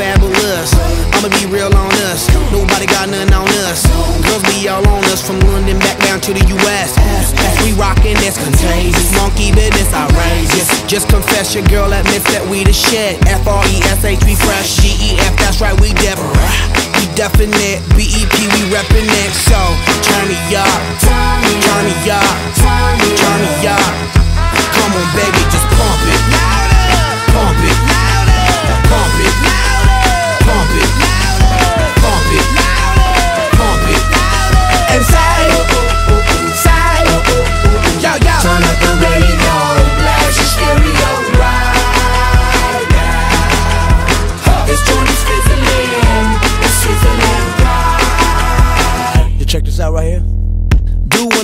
fabulous. I'ma be real on us. Nobody got nothing on us. Girls be all on us from London back down to the US. We rockin' that's contagious. Monkey business outrageous. Just confess your girl admits that we the shit. F R E S H we fresh. G E F that's right we def. We definite. B E P we reppin' it. So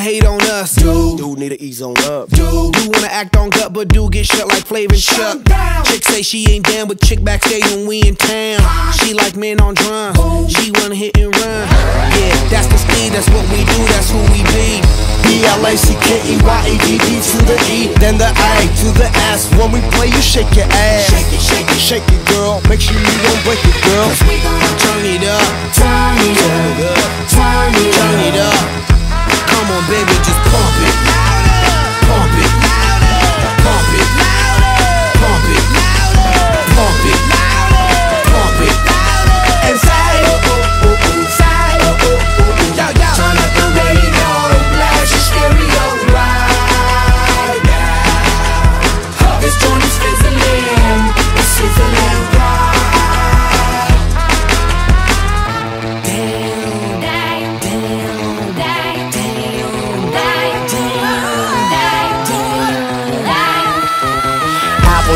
wanna hate on us. Dude, dude need to ease on up. Do wanna act on gut, but do get shut like Flavor and Chuck. Chick say she ain't down, but chick backstage when we in town. She like men on drums. She wanna hit and run. Yeah, that's the speed, that's what we do, that's who we be. B L A C K E Y E D D to the E, then the A to the S. When we play, you shake your ass. Shake it, shake it, Shake it, girl. Make sure you don't break it, girl. Cause we gon' Turn it up, turn it up, turn it up. turn it up.